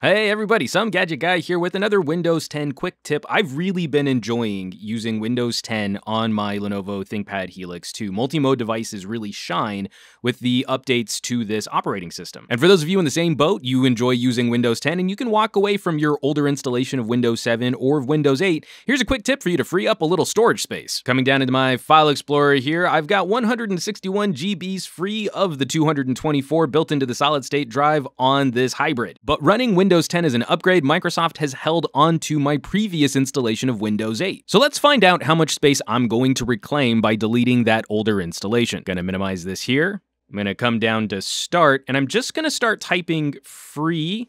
Hey everybody, some gadget guy here with another Windows 10 quick tip. I've really been enjoying using Windows 10 on my Lenovo ThinkPad Helix 2. Multi-mode devices really shine with the updates to this operating system. And for those of you in the same boat, you enjoy using Windows 10 and you can walk away from your older installation of Windows 7 or Windows 8. Here's a quick tip for you to free up a little storage space. Coming down into my file explorer here, I've got 161 GBs free of the 224 built into the solid state drive on this hybrid. But running Windows Windows 10 as an upgrade, Microsoft has held on to my previous installation of Windows 8. So let's find out how much space I'm going to reclaim by deleting that older installation. Gonna minimize this here. I'm gonna come down to start, and I'm just gonna start typing free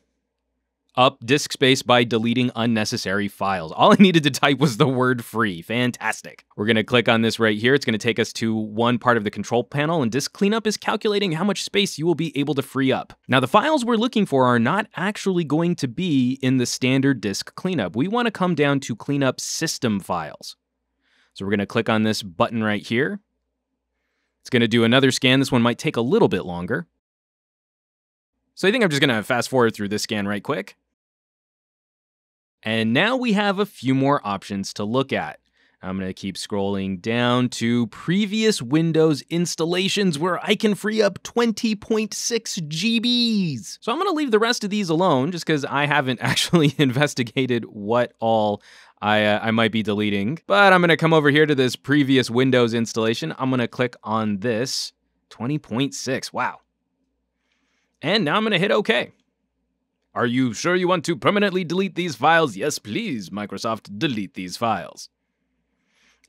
up disk space by deleting unnecessary files. All I needed to type was the word free. Fantastic. We're going to click on this right here. It's going to take us to one part of the control panel, and disk cleanup is calculating how much space you will be able to free up. Now, the files we're looking for are not actually going to be in the standard disk cleanup. We want to come down to clean up system files. So we're going to click on this button right here. It's going to do another scan. This one might take a little bit longer. So I think I'm just going to fast forward through this scan right quick. And now we have a few more options to look at. I'm going to keep scrolling down to previous Windows installations where I can free up 20.6 GBs. So I'm going to leave the rest of these alone just because I haven't actually investigated what all I, uh, I might be deleting. But I'm going to come over here to this previous Windows installation. I'm going to click on this 20.6. Wow. And now I'm going to hit OK. Are you sure you want to permanently delete these files? Yes, please, Microsoft, delete these files.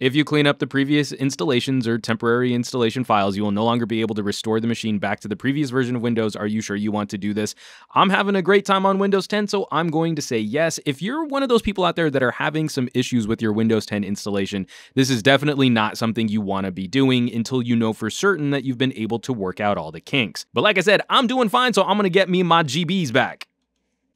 If you clean up the previous installations or temporary installation files, you will no longer be able to restore the machine back to the previous version of Windows. Are you sure you want to do this? I'm having a great time on Windows 10, so I'm going to say yes. If you're one of those people out there that are having some issues with your Windows 10 installation, this is definitely not something you want to be doing until you know for certain that you've been able to work out all the kinks. But like I said, I'm doing fine, so I'm going to get me my GBs back.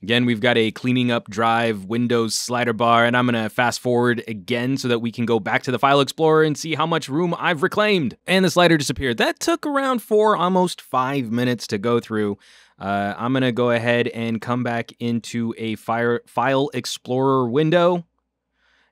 Again, we've got a cleaning up drive Windows slider bar, and I'm to fast forward again so that we can go back to the File Explorer and see how much room I've reclaimed. And the slider disappeared. That took around four, almost five minutes to go through. Uh, I'm to go ahead and come back into a fire, File Explorer window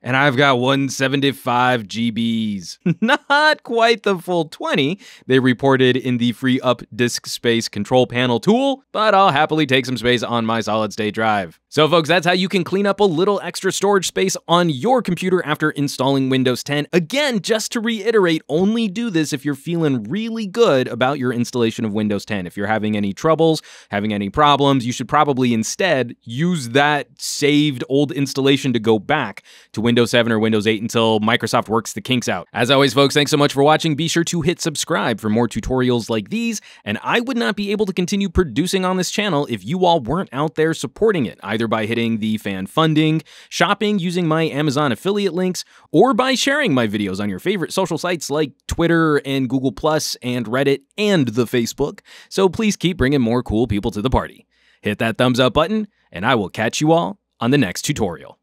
and I've got 175 GBs. Not quite the full 20 they reported in the free up disk space control panel tool, but I'll happily take some space on my solid state drive. So folks, that's how you can clean up a little extra storage space on your computer after installing Windows 10. Again, just to reiterate, only do this if you're feeling really good about your installation of Windows 10. If you're having any troubles, having any problems, you should probably instead use that saved old installation to go back to Windows 7 or Windows 8 until Microsoft works the kinks out. As always, folks, thanks so much for watching. Be sure to hit subscribe for more tutorials like these, and I would not be able to continue producing on this channel if you all weren't out there supporting it, either by hitting the fan funding, shopping using my Amazon affiliate links, or by sharing my videos on your favorite social sites like Twitter and Google Plus and Reddit and the Facebook. So please keep bringing more cool people to the party. Hit that thumbs up button, and I will catch you all on the next tutorial.